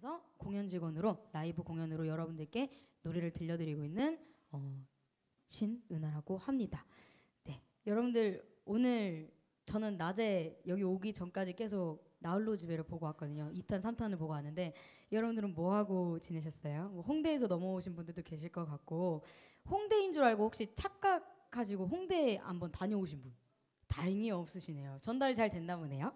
공연에서 공연 직원으로 라이브 공연으로 여러분들께 노래를 들려드리고 있는 어, 신은하라고 합니다. 네, 여러분들 오늘 저는 낮에 여기 오기 전까지 계속 나홀로 집에를 보고 왔거든요. 2탄, 3탄을 보고 왔는데 여러분들은 뭐 하고 지내셨어요? 뭐 홍대에서 넘어오신 분들도 계실 것 같고 홍대인 줄 알고 혹시 착각하시고 홍대에 한번 다녀오신 분 다행히 없으시네요. 전달이 잘 됐나 보네요.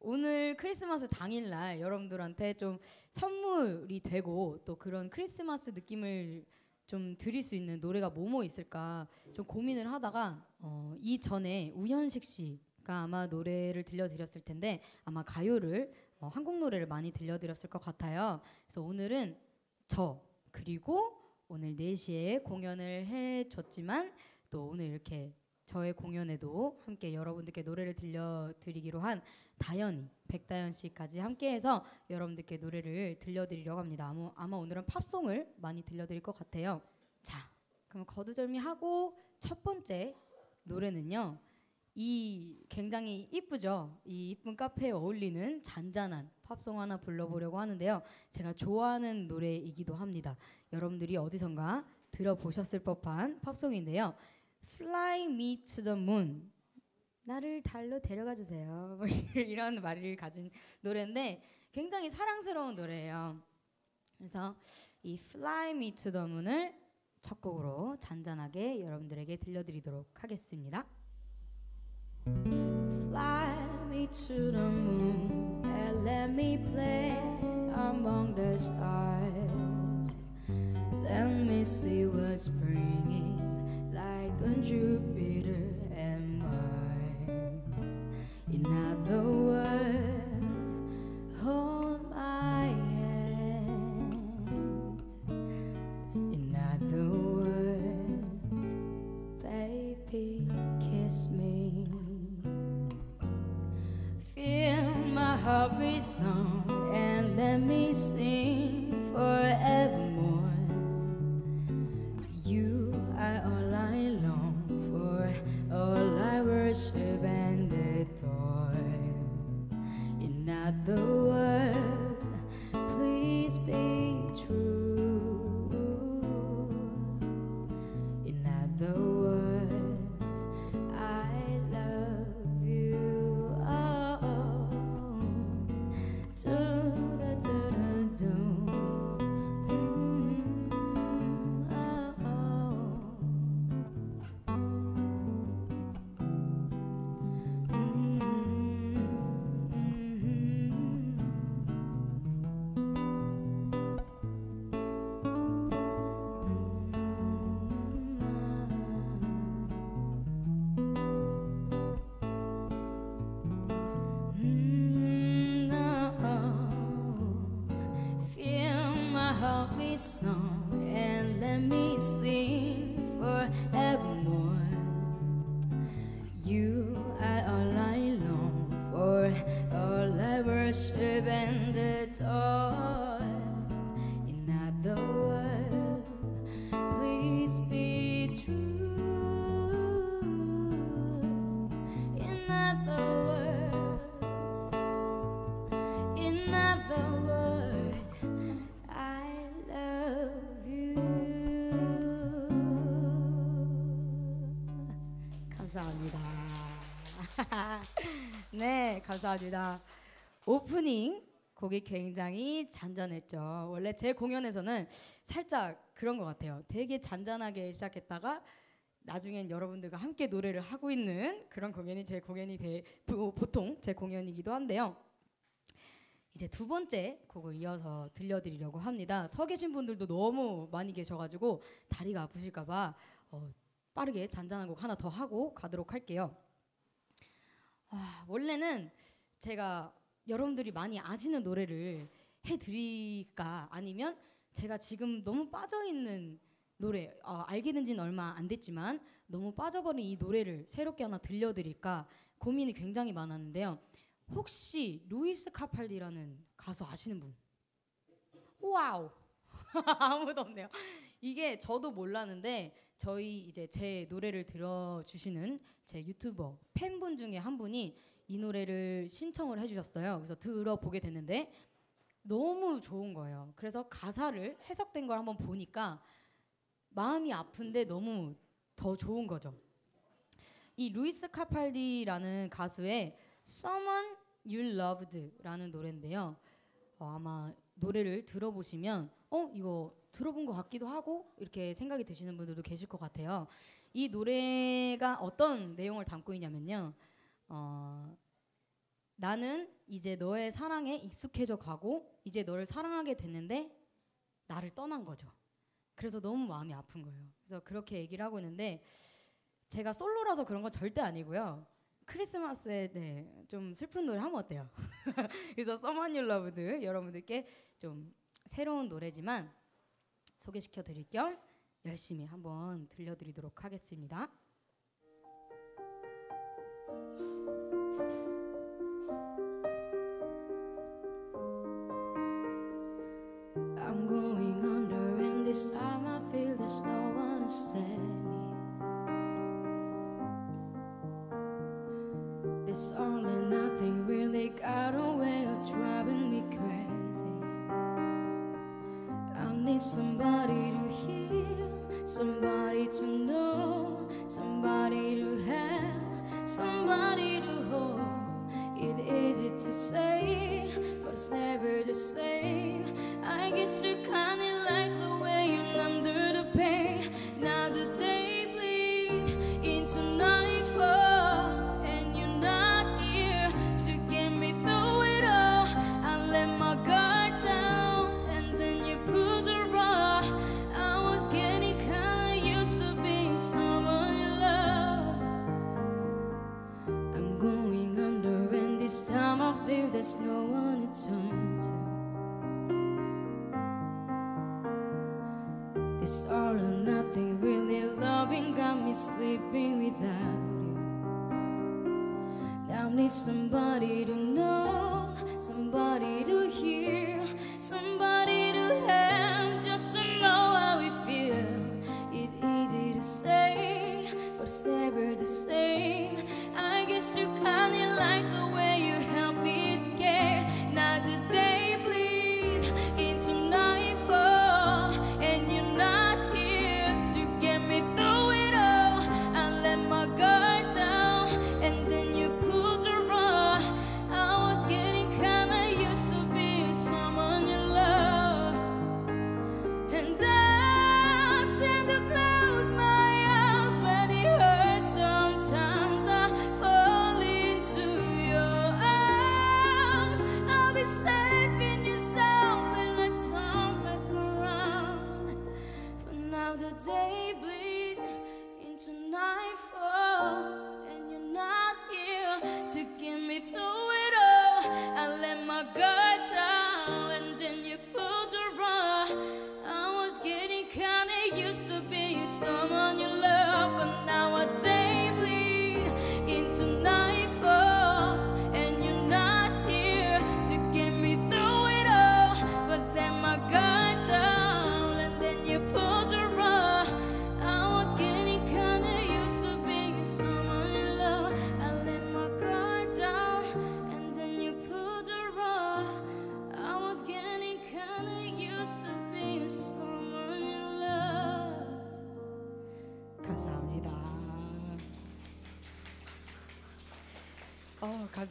자, 오늘 크리스마스 당일날 여러분들한테 좀 선물이 되고 또 그런 크리스마스 느낌을 좀 드릴 수 있는 노래가 뭐뭐 있을까 좀 고민을 하다가 어, 이 전에 우현식 씨가 아마 노래를 들려드렸을 텐데 아마 가요를 어, 한국 노래를 많이 들려드렸을 것 같아요. 그래서 오늘은 저 그리고 오늘 4시에 공연을 해줬지만 또 오늘 이렇게 저의 공연에도 함께 여러분들께 노래를 들려드리기로 한 다현이 백다현 씨까지 함께해서 여러분들께 노래를 들려드리려고 합니다. 아마, 아마 오늘은 팝송을 많이 들려드릴 것 같아요. 자, 그럼 거두절미하고 첫 번째 노래는요. 이 굉장히 이쁘죠. 이 이쁜 카페에 어울리는 잔잔한 팝송 하나 불러보려고 하는데요. 제가 좋아하는 노래이기도 합니다. 여러분들이 어디선가 들어보셨을 법한 팝송인데요. Fly me to the moon. 나를 달로 데려가 주세요. 뭐 이런 말을 가진 노래인데 굉장히 사랑스러운 노래예요. 그래서 이 Fly me to the moon을 첫 곡으로 잔잔하게 여러분들에게 들려드리도록 하겠습니다. Fly me to the moon and let me play among the stars. Let me see what spring is Jupiter and Mars. In other words, hold my hand. In other words, baby, kiss me. Feel my heart beat song and let me sing song 감사합니다. 오프닝 곡이 굉장히 잔잔했죠. 원래 제 공연에서는 살짝 그런 것 같아요. 되게 잔잔하게 시작했다가 나중엔 여러분들과 함께 노래를 하고 있는 그런 공연이 제 공연이 돼, 보- 보통 제 공연이기도 한데요. 이제 두 번째 곡을 이어서 들려드리려고 합니다. 서 계신 분들도 너무 많이 계셔가지고 다리가 아프실까봐 어, 빠르게 잔잔한 곡 하나 더 하고 가도록 할게요. 아, 원래는 제가 여러분들이 많이 아시는 노래를 해드릴까 아니면 제가 지금 너무 빠져 있는 노래 어, 알게 된 지는 얼마 안 됐지만 너무 빠져버린 이 노래를 새롭게 하나 들려드릴까 고민이 굉장히 많았는데요. 혹시 루이스 카팔디라는 가수 아시는 분? 와우 아무도 없네요. 이게 저도 몰랐는데 저희 이제 제 노래를 들어주시는 제 유튜버 팬분 중에 한 분이 이 노래를 신청을 해주셨어요. 그래서 들어보게 됐는데 너무 좋은 거예요. 그래서 가사를 해석된 걸 한번 보니까 마음이 아픈데 너무 더 좋은 거죠. 이 루이스 카팔디라는 가수의 Someone You Loved라는 노래인데요. 어, 아마 노래를 들어보시면 어 이거 들어본 것 같기도 하고 이렇게 생각이 드시는 분들도 계실 것 같아요. 이 노래가 어떤 내용을 담고 있냐면요. 어, 나는 이제 너의 사랑에 익숙해져 가고 이제 너를 사랑하게 됐는데 나를 떠난 거죠. 그래서 너무 마음이 아픈 거예요. 그래서 그렇게 얘기를 하고 있는데 제가 솔로라서 그런 건 절대 아니고요. 크리스마스에 네, 좀 슬픈 노래 하면 어때요? 그래서 You Loved 여러분들께 좀 새로운 노래지만 소개시켜 드릴 겸 열심히 한번 들려드리도록 하겠습니다. Me. This all and nothing really got a way of driving me crazy. I need somebody to hear, somebody to know, somebody to have, somebody to hold. It's easy to say, but it's never the same. There's no one to turn to. This all or nothing, really loving got me sleeping without you. Now I need somebody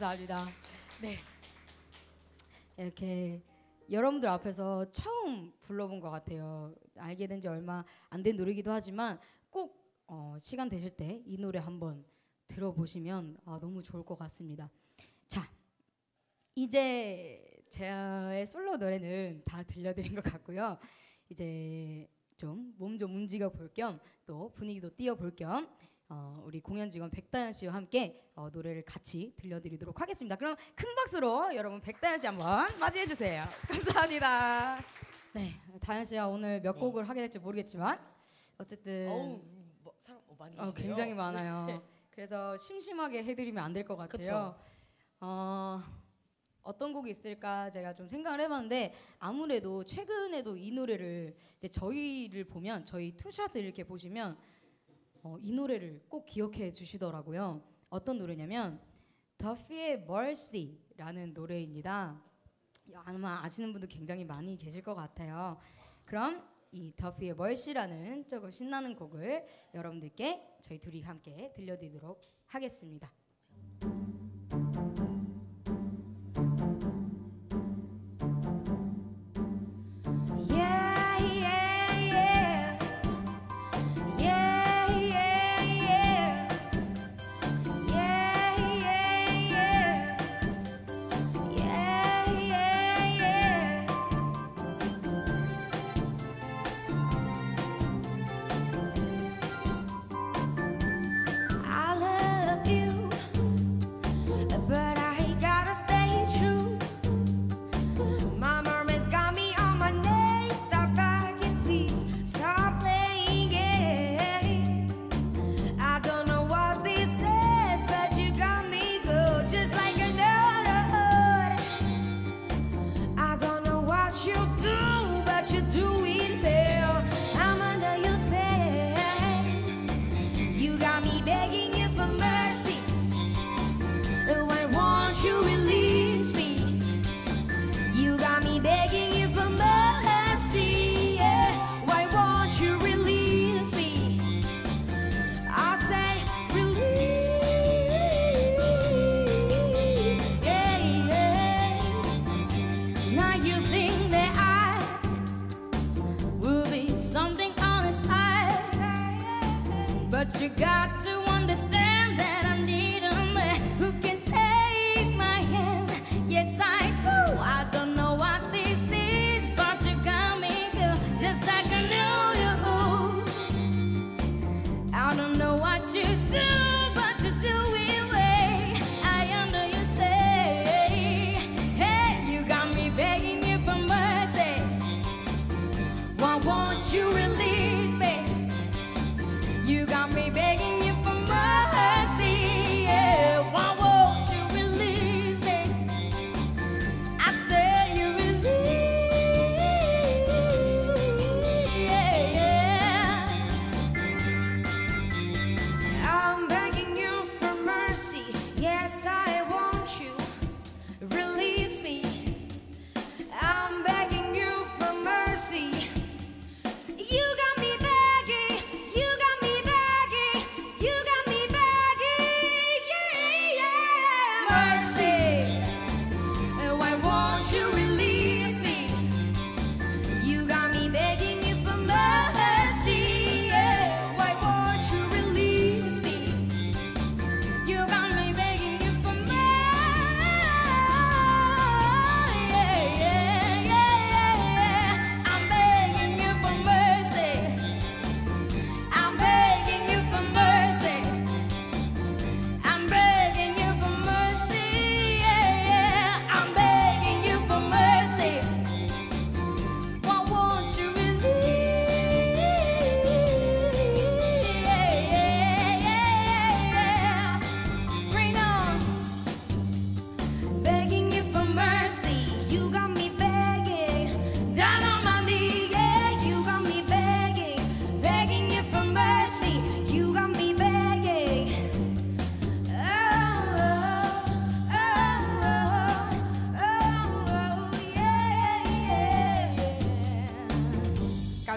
감사합니다. 네. 이렇게 여러분들 앞에서 처음 불러본 것 같아요. 알게 된 지 얼마 안 된 노래기도 하지만 꼭 어, 시간 되실 때 이 노래 한번 들어보시면 아, 너무 좋을 것 같습니다. 자, 이제 제의 솔로 노래는 다 들려드린 것 같고요. 이제 좀 몸 좀 움직여 볼 겸 또 분위기도 띄워 볼겸 어, 우리 공연 직원 백다현 씨와 함께 어, 노래를 같이 들려드리도록 하겠습니다. 그럼 큰 박수로 여러분 백다현 씨 한번 맞이해 주세요. 감사합니다. 네, 다현 씨가 오늘 몇 곡을 하게 될지 모르겠지만 어쨌든 어우 뭐, 사람 어, 많이 어. 굉장히 많아요. 그래서 심심하게 해드리면 안 될 것 같아요. 그쵸. 어, 어떤 곡이 있을까 제가 좀 생각을 해봤는데 아무래도 최근에도 이 노래를 이제 저희를 보면 저희 투샷을 이렇게 보시면 어, 이 노래를 꼭 기억해 주시더라고요. 어떤 노래냐면 더피의 Mercy라는 노래입니다. 아마 아시는 분도 굉장히 많이 계실 것 같아요. 그럼 이 더피의 멀시라는 조금 신나는 곡을 여러분들께 저희 둘이 함께 들려드리도록 하겠습니다.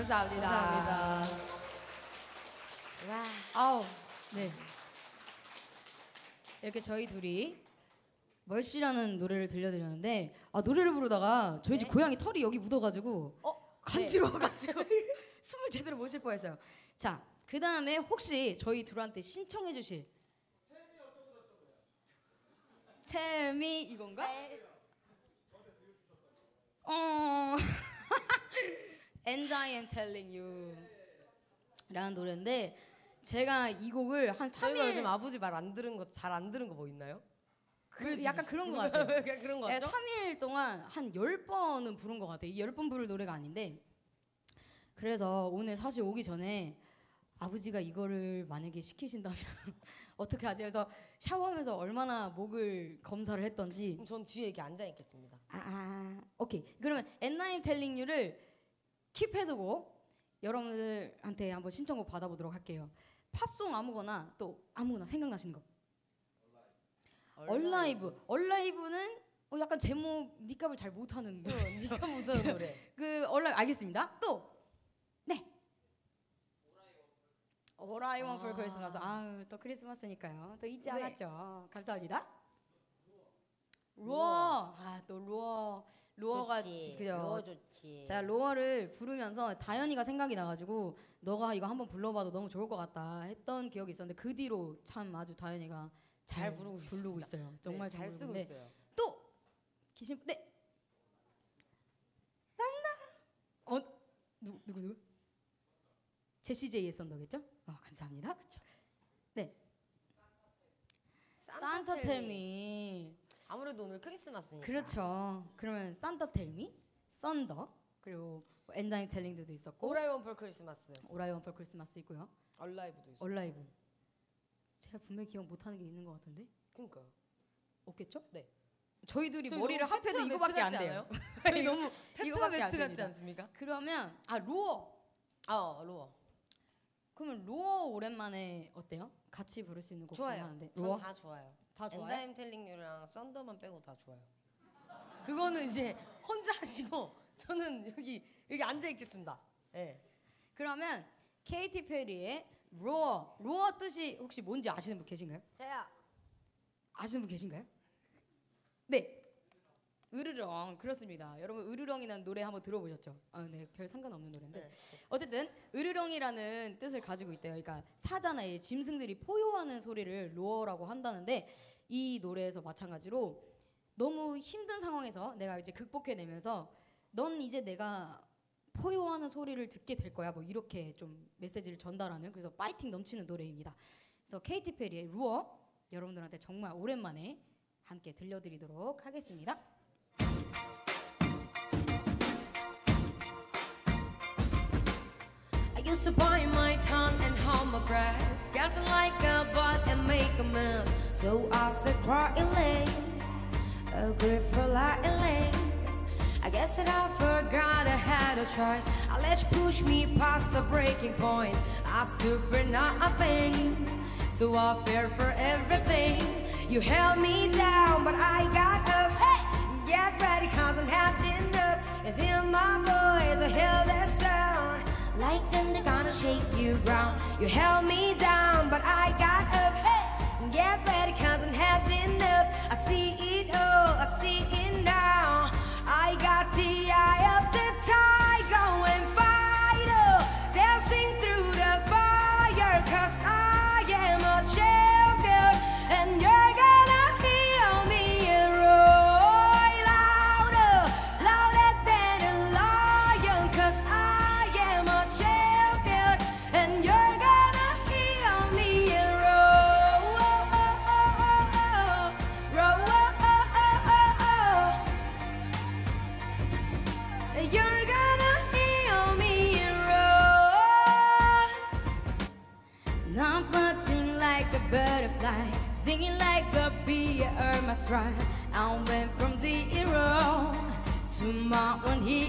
감사합니다. 감사합니다. 와. 아우, 네. 이렇게 저희 둘이 멀씨라는 노래를 들려드렸는데 아 노래를 부르다가 저희 집 네. 고양이 털이 여기 묻어가지고 어? 간지러워가지고 숨을 제대로 못 쉴 뻔했어요. 자, 그 다음에 혹시 저희 둘한테 신청해주실 텔미 이건가? 어, And I am telling you 라는 노래인데 제가 이 곡을 한 저희가 3일 요즘 아버지 말 안 들은 거 잘 안 들은 거 뭐 있나요? 그, 약간 그런 것 같아요. 그런 거 네, 같죠? 3일 동안 한 10번은 부른 것 같아요. 이 10번 부를 노래가 아닌데 그래서 오늘 사실 오기 전에 아버지가 이거를 만약에 시키신다면 어떻게 하지? 그래서 샤워하면서 얼마나 목을 검사를 했던지 그럼 전 뒤에 이렇게 앉아 있겠습니다. 아, 아 오케이 그러면 엔나임 텔링 유를 keep해두고 여러분들한테 한번 신청곡 받아보도록 할게요 팝송 아무거나 또 아무거나 생각나시는 거 Alive Alive는 어, 약간 제목 니값을 잘 못하는 노래. 응, 네가 못하는 노래. 그 얼른 알겠습니다. 또 네. All I Want for 아. Christmas. 아유 또 크리스마스니까요. 또 잊지 네. 않았죠. 감사합니다. Roar. 아 또 Roar. Roar가 좋지. 그죠. Roar 좋지. 제가 Roar를 부르면서 다현이가 생각이 나가지고 너가 이거 한번 불러봐도 너무 좋을 것 같다 했던 기억이 있었는데 그 뒤로 참 아주 다현이가 잘, 잘 부르고 부르고. 있어요. 정말 네, 잘 쓰고 있어요. 또 분- 네 Thunder 어 누구 누구 누구 제시 제이의 Thunder겠죠? 어 감사합니다. 그렇죠. 네 Santa Tell Me 아무래도 오늘 크리스마스니까. 그렇죠. 그러면 산타 텔미 썬더 그리고 엔다임 텔링드도 있었고 오라이원 폴 크리스마스. 오라이온 펄 크리스마스 있고요. 얼라이브도 있어. 얼라이브 제가 분명히 기억 못하는 게 있는 것 같은데 그러니까요. 없겠죠? 네. 저희 둘이 저희 머리를 너무 합해도 이거밖에 매트 안 같지 돼요. 저희 이거- 너무 이거밖에 안 매트 같지 됩니다. 않습니까? 그러면 아 로어 어, 로어. 그러면 로어 오랜만에 어때요? 같이 부를 수 있는 곡 좋아요. 하는데 전 로어 다 좋아요. 다 좋아요? 엔다임 텔링유랑 썬더만 빼고 다 좋아요. 그거는 이제 혼자 하시고 저는 여기 여기 앉아 있겠습니다. 예. 그러면 케이티 페리의 Roar Roar 뜻이 혹시 뭔지 아시는 분 계신가요? 저요. 아시는 분 계신가요? 네. 으르렁 그렇습니다. 여러분 으르렁이라는 노래 한번 들어보셨죠? 아, 네, 별 상관없는 노래인데 네. 어쨌든 으르렁이라는 뜻을 가지고 있대요. 그러니까 사자나 이 짐승들이 포효하는 소리를 Roar라고 한다는데 이 노래에서 마찬가지로 너무 힘든 상황에서 내가 이제 극복해내면서 넌 이제 내가 포효하는 소리를 듣게 될 거야. 뭐 이렇게 좀 메시지를 전달하는 그래서 파이팅 넘치는 노래입니다. 그래서 케이티 페리의 루어 여러분들한테 정말 오랜만에 함께 들려드리도록 하겠습니다. Used to bite my tongue and hold my breath, scouting like a butt and make a mess. So I said quietly, a grip for lightly. I guess that I forgot I had a choice. I let you push me past the breaking point. I stood for nothing, so I feared for everything. You held me down, but I got up. Hey, get ready, cause I'm heading up. It's in my voice, I hear that sound. Like thunder gonna shake you ground. You held me down, but I got up. Hey, get ready, cause I'm heading up. try. I went from zero to my one here.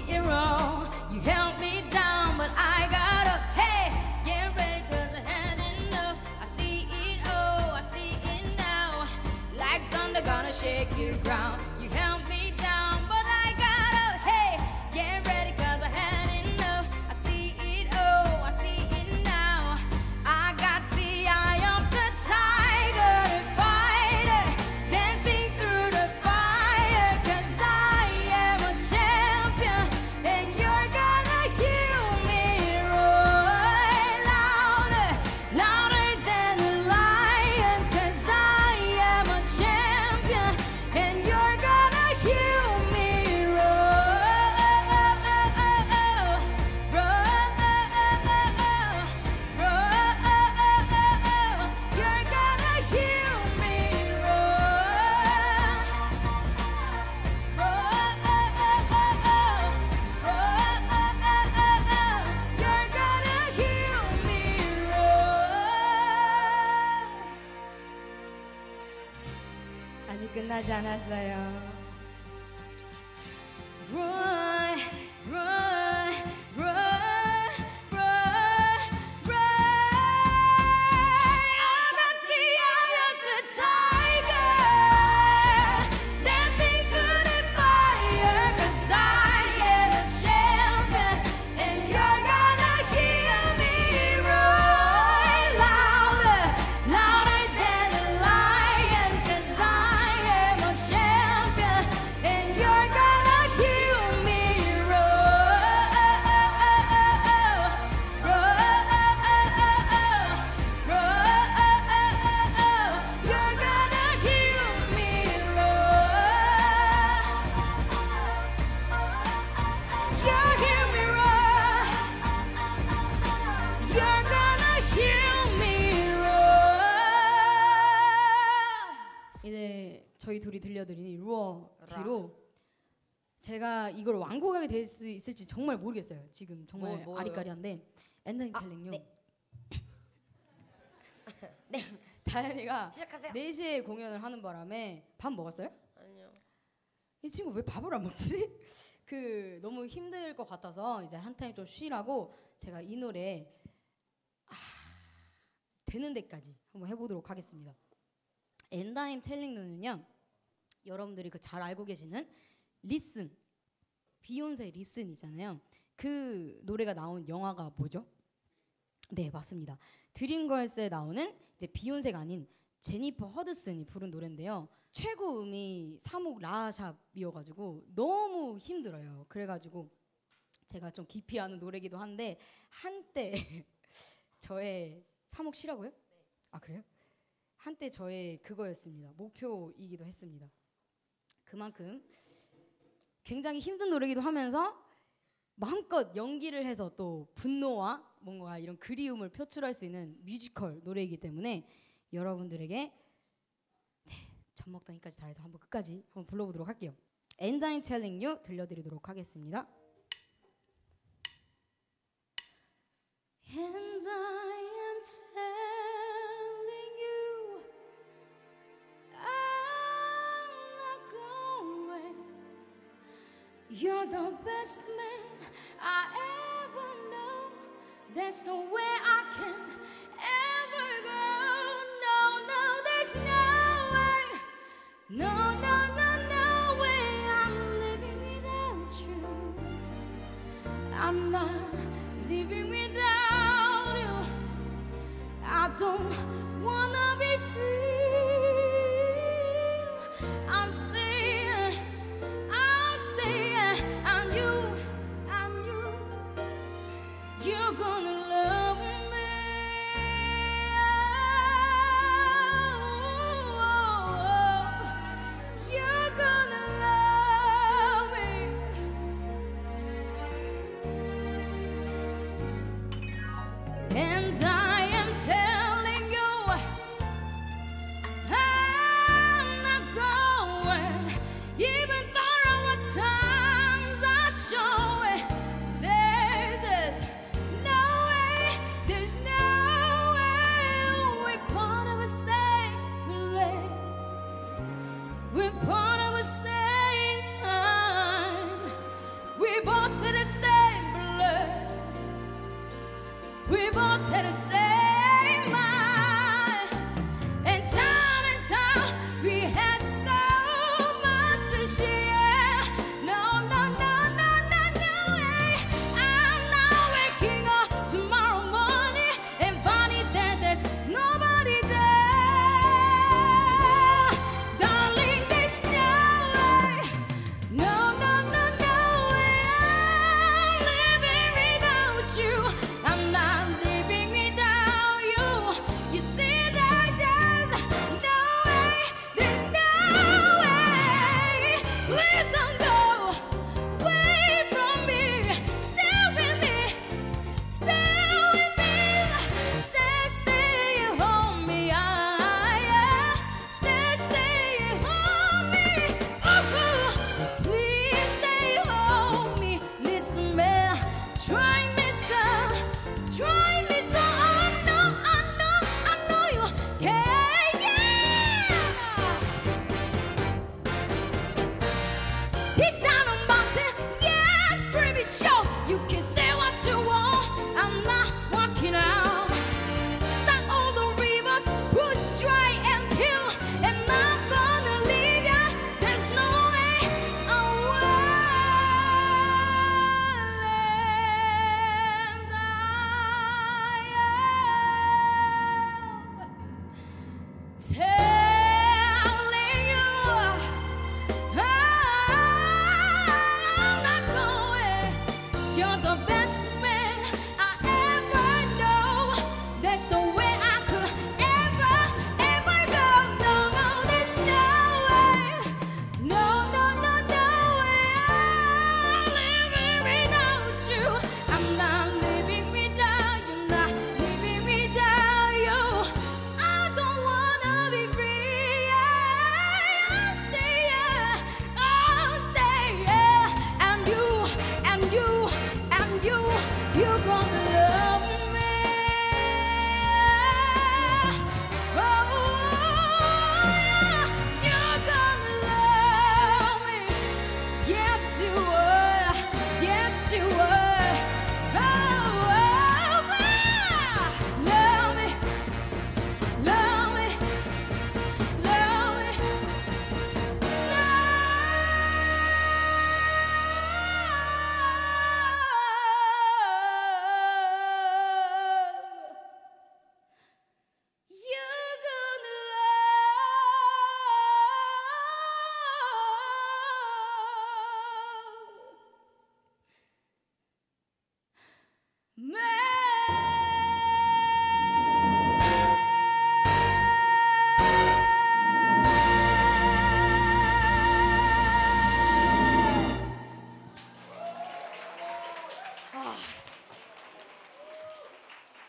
끝나지 제가 이걸 완곡하게 될 수 있을지 정말 모르겠어요. 지금 정말 뭐, 뭐요? 아리까리한데 아, 텔링요. 네. 네. 다현이가 시작하세요. 4시에 공연을 하는 바람에 밥 먹었어요? 아니요. 이 친구 왜 밥을 안 먹지? 그 너무 힘들 것 같아서 이제 한 타임 좀 쉬라고 제가 이 노래 아, 되는 데까지 한번 해보도록 하겠습니다. And I'm Telling You는요 여러분들이 그 잘 알고 계시는 Listen 비욘세 Listen이잖아요. 그 노래가 나온 영화가 뭐죠? 네 맞습니다. 드림걸스에 나오는 이제 비욘세가 아닌 제니퍼 허드슨이 부른 노래인데요. 최고 음이 3옥 라샵이어가지고 너무 힘들어요. 그래가지고 제가 좀 기피하는 노래기도 한데 한때 저의 3옥 시라고요? 아 그래요? 한때 저의 그거였습니다. 목표이기도 했습니다. 그만큼 굉장히 힘든 노래기도 하면서 마음껏 연기를 해서 또 분노와 뭔가 이런 그리움을 표출할 수 있는 뮤지컬 노래이기 때문에 여러분들에게 젖먹다니까지 다 해서 한번 끝까지 한번 불러보도록 할게요. And I'm telling you 들려드리도록 하겠습니다. And I am telling You're the best man I ever know. There's no way I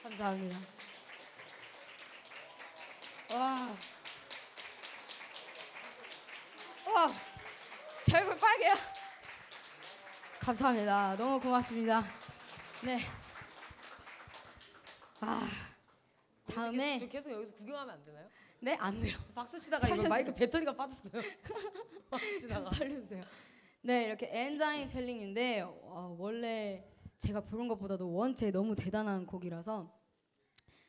감사합니다. 와. 와. 제 얼굴 빨개요. 감사합니다. 너무 고맙습니다. 네. 아. 다음에 계속, 계속 여기서 구경하면 안 되나요? 네, 안 돼요. 저 박수 치다가 이거 마이크 배터리가 빠졌어요. 박수 치다가. 살려주세요. 네, 이렇게 엔자임 챌린인데 어, 원래 제가 부른 것보다도 원체 너무 대단한 곡이라서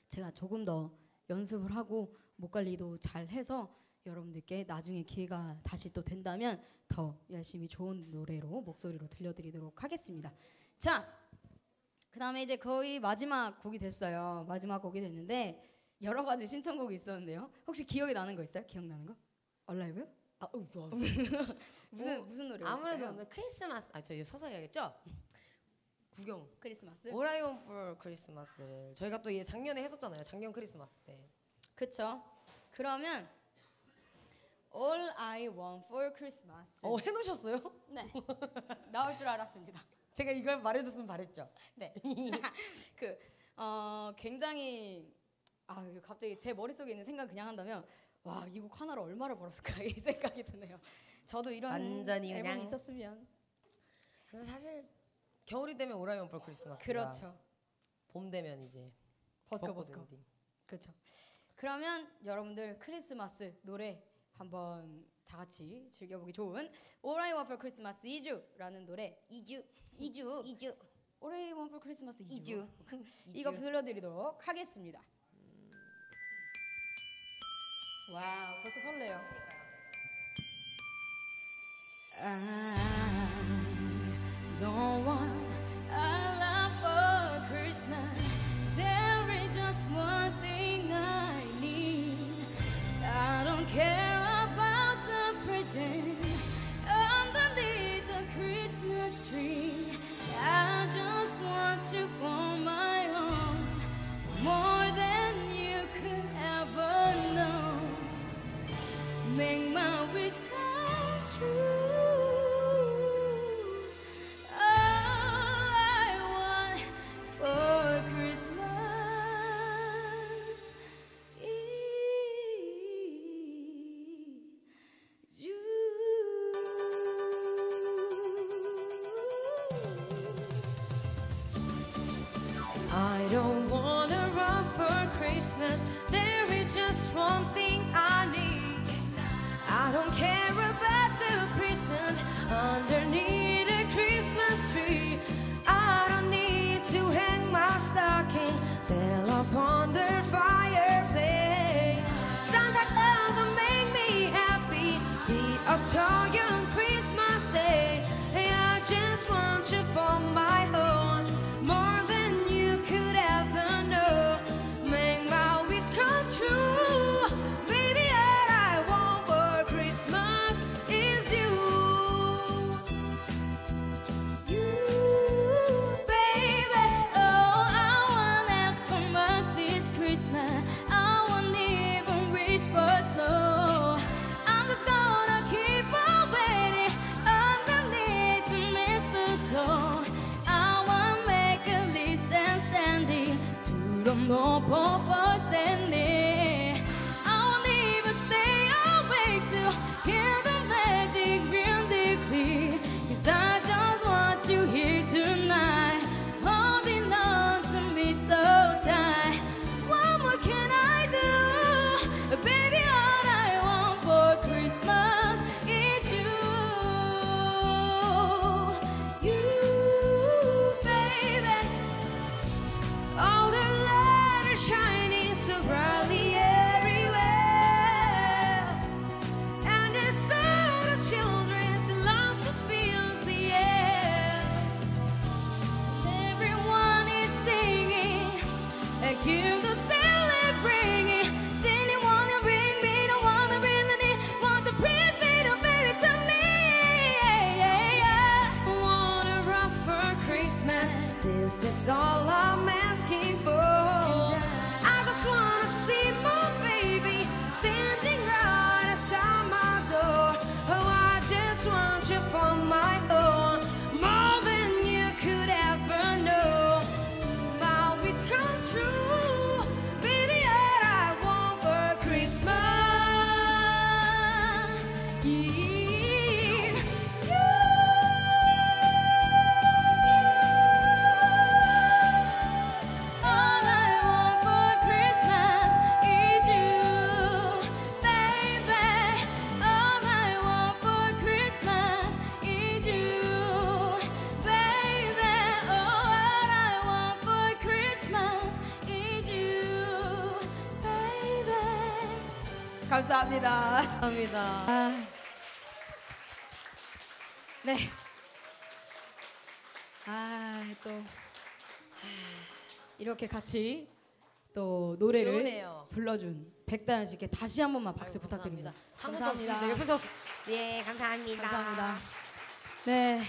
제가 조금 더 연습을 하고 목 관리도 잘 해서 여러분들께 나중에 기회가 다시 또 된다면 더 열심히 좋은 노래로 목소리로 들려드리도록 하겠습니다. 자, 그 다음에 이제 거의 마지막 곡이 됐어요. 마지막 곡이 됐는데 여러 가지 신청곡이 있었는데요. 혹시 기억이 나는 거 있어요? 기억나는 거? 얼라이브요? 아, 어이구. 무슨 무슨 노래였어요? 아무래도 오늘 크리스마스 아 저희 서서 해야겠죠? 구경 크리스마스. 오라이온 볼 크리스마스를 저희가 또 이게 작년에 했었잖아요 작년 크리스마스 때 그쵸? 그러면 All I Want for Christmas. 어, 해놓으셨어요? 네. 나올 줄 알았습니다. 제가 이걸 말해줬으면 바랬죠 네. 그 어, 굉장히 아 갑자기 제 머릿속에 있는 생각 그냥 한다면 와 이 곡 하나로 얼마를 벌었을까 이 생각이 드네요. 저도 이런 완전히 앨범이 그냥- 있었으면 근데 사실 겨울이 되면 All I Want for Christmas 그렇죠. 봄 되면 이제 버스커 버스커. 엔딩. 그렇죠. 그러면 여러분들 크리스마스 노래 한번 다 같이 즐겨보기 좋은 All I Want for Christmas Is You라는 노래 Is You Is You Is You All I Want for Christmas Is You 이거 불러드리도록 하겠습니다. 와우 벌써 설레요. I don't want a lot for Christmas. For my own, more than you could ever know make my wish come true. 감사합니다. 감사합니다. 아, 네. 아, 또 이렇게 같이 또 노래를 좋으네요. 불러준 백다현 씨께 다시 한 번만 박수 아이고, 부탁드립니다. 감사합니다. 옆에서 예 감사합니다. 감사합니다. 네.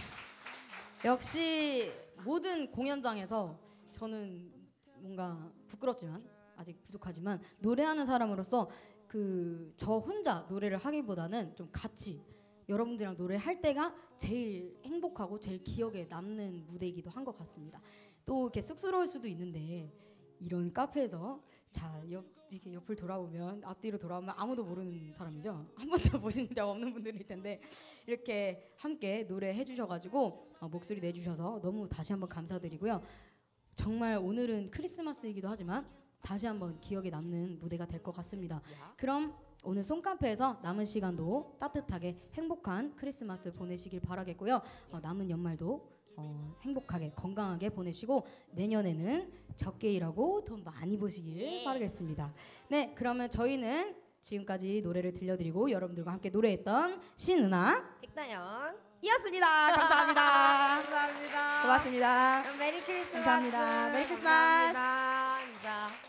역시 모든 공연장에서 저는 뭔가 부끄럽지만 아직 부족하지만 노래하는 사람으로서 그 저 혼자 노래를 하기보다는 좀 같이 여러분들이랑 노래할 때가 제일 행복하고 제일 기억에 남는 무대이기도 한 것 같습니다. 또 이렇게 쑥스러울 수도 있는데 이런 카페에서 자 옆, 이렇게 옆을 돌아보면 앞뒤로 돌아보면 아무도 모르는 사람이죠. 한 번도 보신 적 없는 분들일 텐데 이렇게 함께 노래해 주셔가지고 어, 목소리 내주셔서 너무 다시 한번 감사드리고요. 정말 오늘은 크리스마스이기도 하지만 다시 한번 기억에 남는 무대가 될 것 같습니다. 그럼 오늘 손카페에서 남은 시간도 따뜻하게 행복한 크리스마스 보내시길 바라겠고요. 어, 남은 연말도 어, 행복하게 건강하게 보내시고 내년에는 적게 일하고 돈 많이 버시길 바라겠습니다. 네, 그러면 저희는 지금까지 노래를 들려드리고 여러분들과 함께 노래했던 신은아 백다연 이었습니다. 감사합니다. 감사합니다. 고맙습니다. Merry Christmas. 감사합니다. Merry Christmas. 감사합니다.